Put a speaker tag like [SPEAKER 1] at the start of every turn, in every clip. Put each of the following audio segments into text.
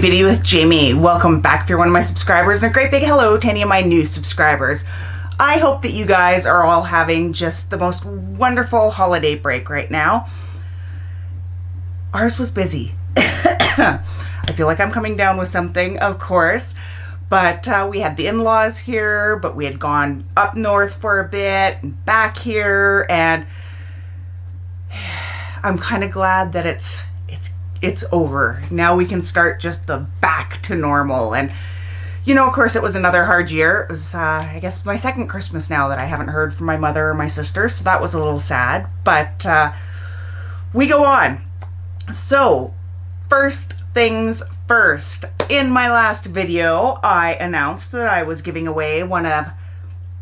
[SPEAKER 1] Beauty with Jamie. Welcome back if you're one of my subscribers, and a great big hello to any of my new subscribers. I hope that you guys are all having just the most wonderful holiday break right now. Ours was busy. I feel like I'm coming down with something, of course. But uh, we had the in-laws here, but we had gone up north for a bit and back here, and I'm kind of glad that it's it's over. Now we can start just the back to normal. And you know, of course, it was another hard year. It was, uh, I guess, my second Christmas now that I haven't heard from my mother or my sister, so that was a little sad. But uh, we go on. So, first things first. In my last video, I announced that I was giving away one of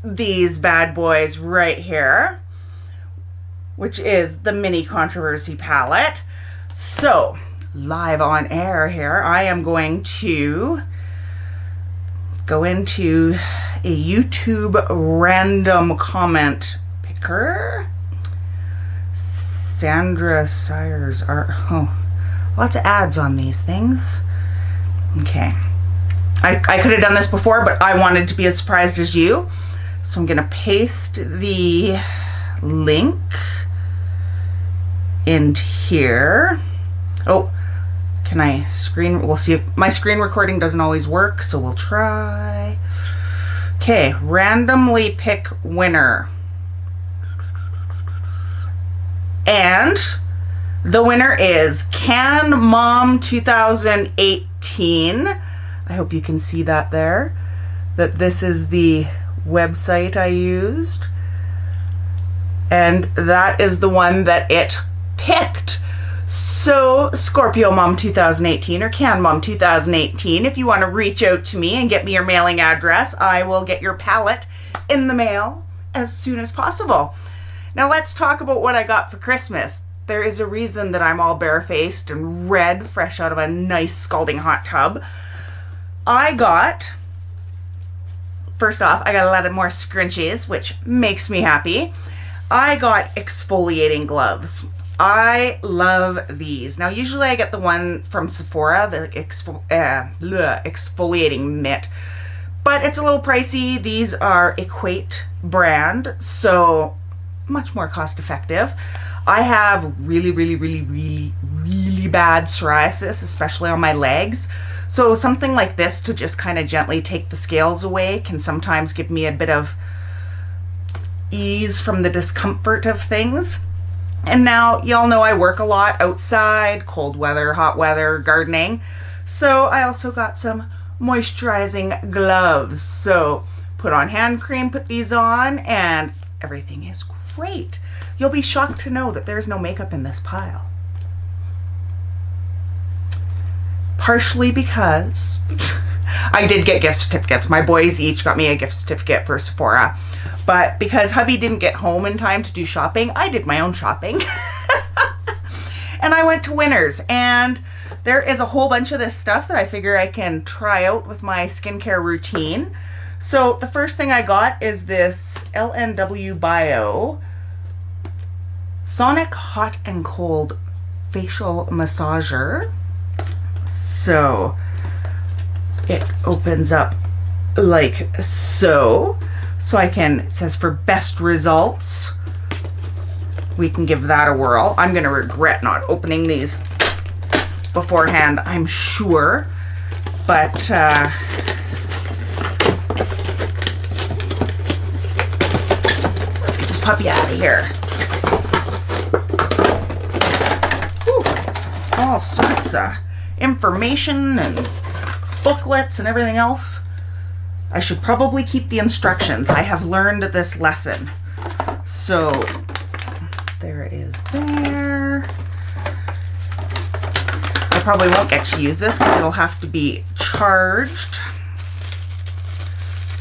[SPEAKER 1] these bad boys right here which is the mini controversy palette. So, live on air here, I am going to go into a YouTube random comment picker. Sandra Sires are, oh, lots of ads on these things. Okay. I, I could have done this before, but I wanted to be as surprised as you. So I'm going to paste the link in here. Oh, can I screen? We'll see if my screen recording doesn't always work, so we'll try. Okay, randomly pick winner. And the winner is Can Mom 2018. I hope you can see that there. That this is the website I used. And that is the one that it picked. So, Scorpio Mom 2018 or Can Mom 2018, if you want to reach out to me and get me your mailing address, I will get your palette in the mail as soon as possible. Now, let's talk about what I got for Christmas. There is a reason that I'm all barefaced and red, fresh out of a nice scalding hot tub. I got, first off, I got a lot of more scrunchies, which makes me happy. I got exfoliating gloves. I love these. Now, usually I get the one from Sephora, the exfol uh, bleh, exfoliating mitt, but it's a little pricey. These are Equate brand, so much more cost effective. I have really, really, really, really, really bad psoriasis, especially on my legs. So something like this to just kind of gently take the scales away can sometimes give me a bit of ease from the discomfort of things. And now y'all know I work a lot outside, cold weather, hot weather, gardening. So I also got some moisturizing gloves. So put on hand cream, put these on, and everything is great. You'll be shocked to know that there's no makeup in this pile. Partially because I did get gift certificates. My boys each got me a gift certificate for Sephora. But because hubby didn't get home in time to do shopping, I did my own shopping. and I went to Winners and there is a whole bunch of this stuff that I figure I can try out with my skincare routine. So the first thing I got is this LNW Bio Sonic Hot and Cold Facial Massager. So it opens up like so. So I can, it says for best results, we can give that a whirl. I'm going to regret not opening these beforehand, I'm sure. But, uh, let's get this puppy out of here. Ooh, all sorts of information and booklets and everything else. I should probably keep the instructions. I have learned this lesson. So there it is there. I probably won't get to use this because it'll have to be charged.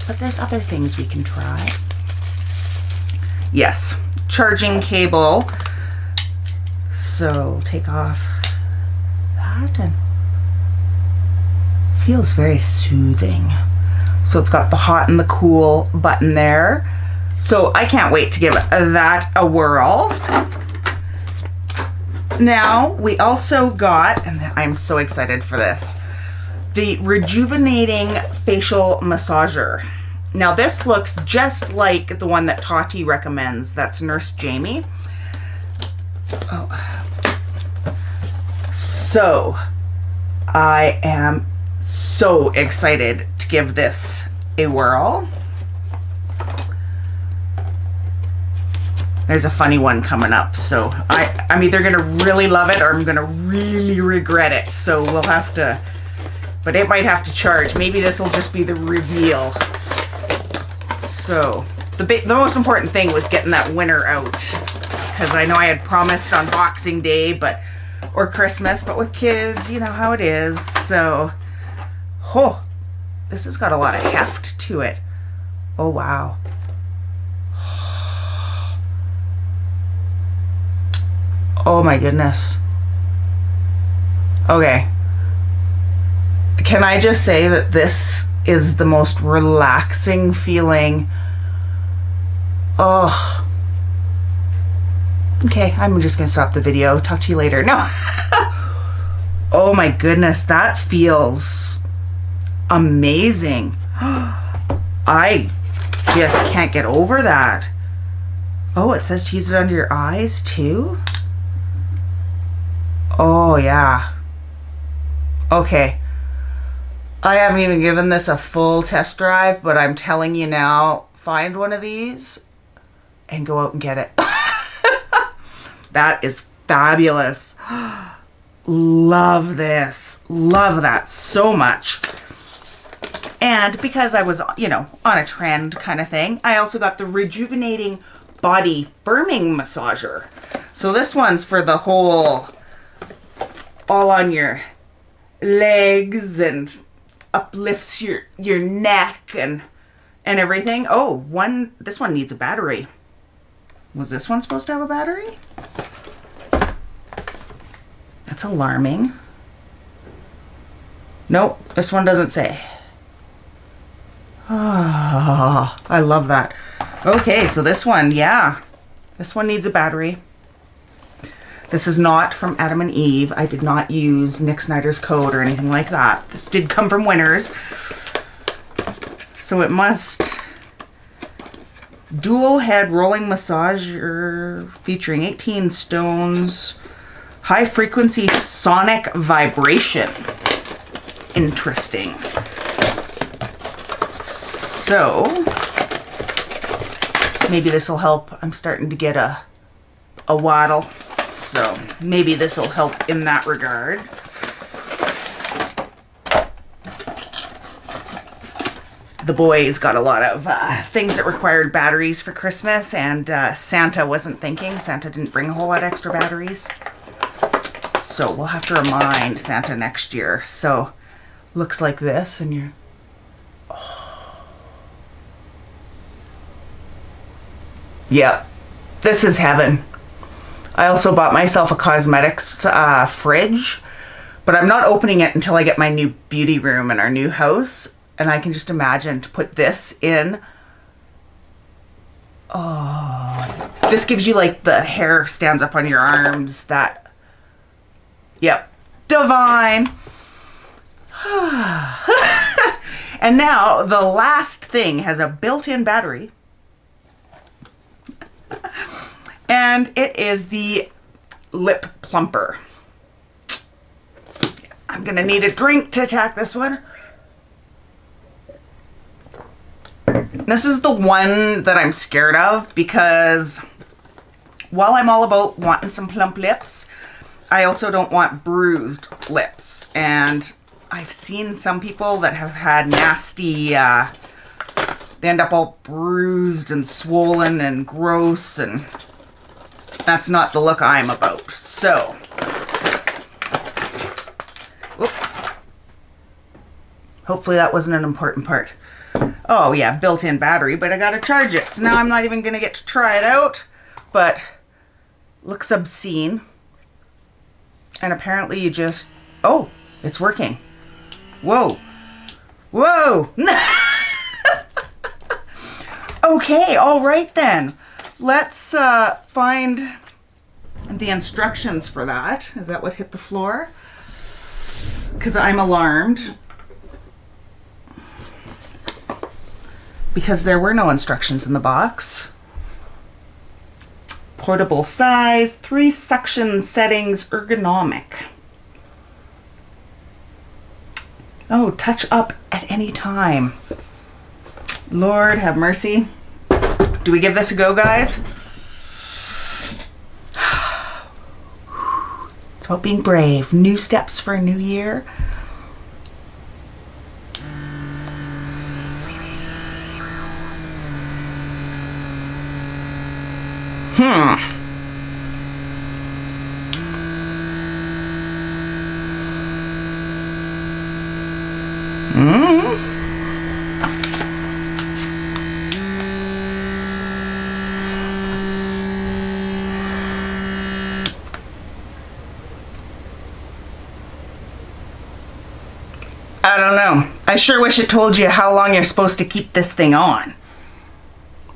[SPEAKER 1] But there's other things we can try. Yes, charging cable. So take off that and feels very soothing. So it's got the hot and the cool button there. So I can't wait to give that a whirl. Now, we also got, and I'm so excited for this, the Rejuvenating Facial Massager. Now, this looks just like the one that Tati recommends. That's Nurse Jamie. Oh. So, I am so excited to give this a whirl. There's a funny one coming up, so I, I'm either gonna really love it or I'm gonna really regret it. So we'll have to, but it might have to charge. Maybe this will just be the reveal. So the the most important thing was getting that winner out because I know I had promised on Boxing Day, but or Christmas, but with kids, you know how it is. So, oh, this has got a lot of heft to it. Oh wow. Oh my goodness. Okay. Can I just say that this is the most relaxing feeling? Oh. Okay, I'm just gonna stop the video. Talk to you later. No. oh my goodness, that feels amazing. I just can't get over that. Oh, it says to use it under your eyes too? Oh, yeah. Okay. I haven't even given this a full test drive, but I'm telling you now, find one of these and go out and get it. that is fabulous. Love this. Love that so much. And because I was, you know, on a trend kind of thing, I also got the Rejuvenating Body Firming Massager. So this one's for the whole all on your legs and uplifts your your neck and and everything. Oh, one this one needs a battery. Was this one supposed to have a battery? That's alarming. Nope, this one doesn't say. Oh, I love that. Okay, so this one, yeah. This one needs a battery. This is not from Adam and Eve. I did not use Nick Snyder's code or anything like that. This did come from Winners. So it must... Dual head rolling massager featuring 18 stones. High frequency sonic vibration. Interesting. So, maybe this will help. I'm starting to get a, a wattle. So maybe this will help in that regard. The boys got a lot of uh, things that required batteries for Christmas and uh, Santa wasn't thinking. Santa didn't bring a whole lot extra batteries. So we'll have to remind Santa next year. So looks like this and you're Yeah, this is heaven. I also bought myself a cosmetics uh, fridge, but I'm not opening it until I get my new beauty room in our new house. And I can just imagine to put this in. Oh, this gives you like the hair stands up on your arms. That, yep, divine. and now the last thing has a built-in battery and it is the Lip Plumper. I'm gonna need a drink to attack this one. This is the one that I'm scared of because while I'm all about wanting some plump lips, I also don't want bruised lips. And I've seen some people that have had nasty, uh, they end up all bruised and swollen and gross and that's not the look I'm about. So, whoop. hopefully that wasn't an important part. Oh yeah, built-in battery, but I gotta charge it. So now I'm not even gonna get to try it out, but looks obscene. And apparently you just, oh, it's working. Whoa, whoa. okay, all right then let's uh, find the instructions for that. Is that what hit the floor? Because I'm alarmed. Because there were no instructions in the box. Portable size, three suction settings, ergonomic. Oh, touch up at any time. Lord have mercy. Do we give this a go, guys? It's about being brave. New steps for a new year. Hmm. Hmm. I don't know. I sure wish it told you how long you're supposed to keep this thing on.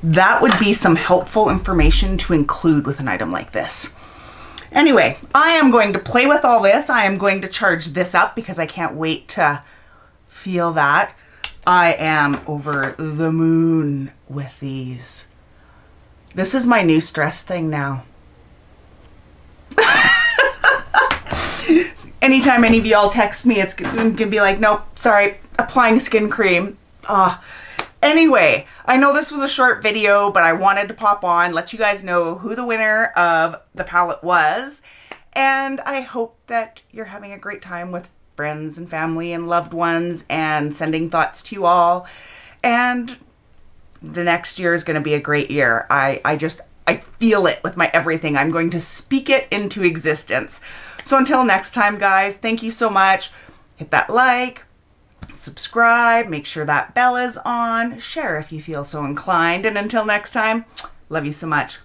[SPEAKER 1] That would be some helpful information to include with an item like this. Anyway, I am going to play with all this. I am going to charge this up because I can't wait to feel that. I am over the moon with these. This is my new stress thing now. Anytime any of y'all text me, it's gonna be like, nope, sorry, applying skin cream. Uh, anyway, I know this was a short video, but I wanted to pop on, let you guys know who the winner of the palette was. And I hope that you're having a great time with friends and family and loved ones and sending thoughts to you all. And the next year is going to be a great year. I, I just, I feel it with my everything. I'm going to speak it into existence. So until next time, guys, thank you so much. Hit that like, subscribe, make sure that bell is on, share if you feel so inclined. And until next time, love you so much.